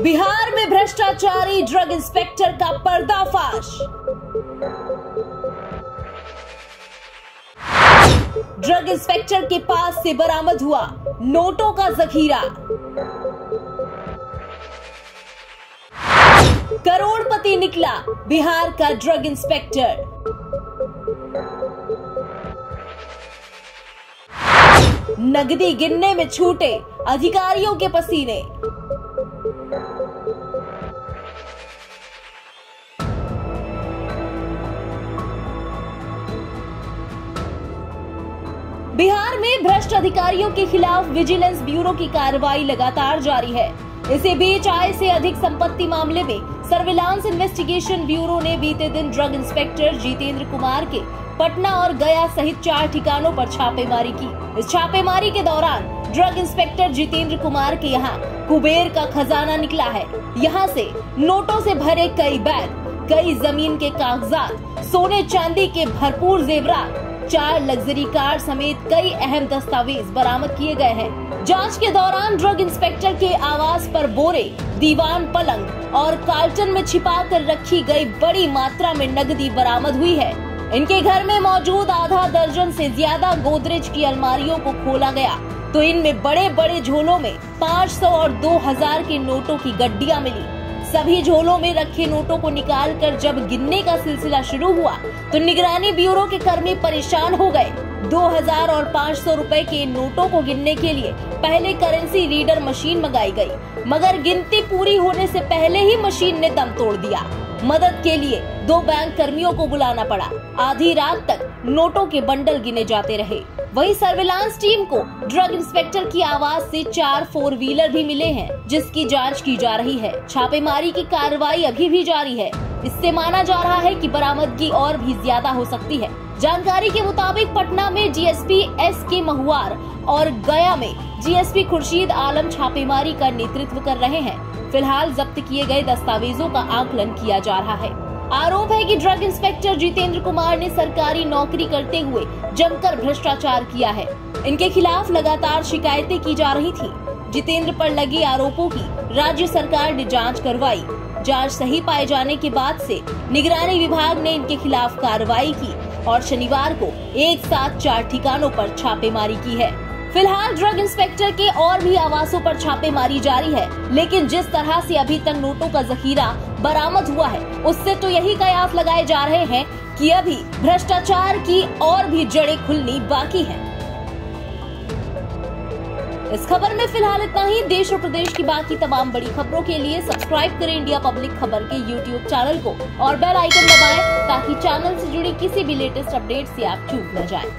बिहार में भ्रष्टाचारी drug inspector का पर्दाफाश। ड्रग इंस्पेक्टर के पास से बरामद हुआ नोटों का जखीरा। करोड़पति निकला बिहार का ड्रग इंस्पेक्टर। नगदी गिनने में छूटे अधिकारियों के पसीने। बिहार में भ्रष्ट अधिकारियों के खिलाफ विजिलेंस ब्यूरो की कार्रवाई लगातार जारी है। इसी बीच आय से अधिक संपत्ति मामले में सर्विलांस इन्वेस्टिगेशन ब्यूरो ने बीते दिन ड्रग इंस्पेक्टर जितेंद्र कुमार के पटना और गया सहित चार ठिकानों पर छापेमारी की। इस छापेमारी के दौरान ड्रग इंस्पेक्टर जितेंद्र कुमार के यहाँ कुबेर का खजाना निकला है। यहाँ से नोटों से भरे कई बैग, कई ज़मीन के कागजात, सोने चांदी के भरपूर जेवरात चार लग्जरी कार समेत कई अहम दस्तावेज़ बरामद किए गए हैं। जाँच के दौरान ड्रग इंस्पेक्टर के आवास पर बोरे, दीवान पलंग और कार्टन में छिपा कर रखी गई बड़ी मात्रा में नकदी बरामद हुई है। इनके घर में मौजूद आधा दर्जन से ज़्यादा गोदरेज की अलमारियों को खोला गया। तो इनमें बड़े बड़े झोलों में 500 और 2000 के नोटों की गड्डियाँ मिली। सभी झोलों में रखे नोटों को निकालकर जब गिनने का सिलसिला शुरू हुआ तो निगरानी ब्यूरो के कर्मी परेशान हो गए। 2000 और 500 रुपए के नोटों को गिनने के लिए पहले करेंसी रीडर मशीन मंगाई गई, मगर गिनती पूरी होने से पहले ही मशीन ने दम तोड़ दिया। मदद के लिए दो बैंक कर्मियों को बुलाना पड़ा। आधी रात तक नोटों के बंडल गिने जाते रहे। वही सर्विलांस टीम को ड्रग इंस्पेक्टर की आवाज़ से चार फोर व्हीलर भी मिले हैं, जिसकी जाँच की जा रही है। छापेमारी की कार्रवाई अभी भी जारी है। इससे माना जा रहा है कि बरामदगी और भी ज़्यादा हो सकती है। जानकारी के मुताबिक पटना में जीएसपी एस के महुआर और गया में जीएसपी खुर्शीद आलम छापेमारी का नेतृत्व कर रहे हैं। फ़िलहाल जब्त किए गए दस्तावेजों का आकलन किया जा रहा है। आरोप है कि ड्रग इंस्पेक्टर जितेंद्र कुमार ने सरकारी नौकरी करते हुए जमकर भ्रष्टाचार किया है। इनके खिलाफ लगातार शिकायतें की जा रही थी। जितेंद्र पर लगे आरोपों की राज्य सरकार ने जाँच करवाई। जाँच सही पाए जाने के बाद से निगरानी विभाग ने इनके खिलाफ कार्रवाई की और शनिवार को एक साथ चार ठिकानों पर छापेमारी की है। फ़िलहाल ड्रग इंस्पेक्टर के और भी आवासों पर छापेमारी जारी है, लेकिन जिस तरह से अभी तक नोटों का जखीरा बरामद हुआ है, उससे तो यही कयास लगाए जा रहे हैं कि अभी भ्रष्टाचार की और भी जड़ें खुलनी बाकी हैं। इस खबर में फ़िलहाल इतना ही देश और प्रदेश की बाकी तमाम बड़ी खबरों के लिए सब्सक्राइब करें इंडिया पब्लिक खबर के यूट्यूब चैनल को और बेल आइकन दबाएँ, ताकि चैनल से जुड़ी किसी भी लेटेस्ट अपडेट से आप चूक न जाएँ।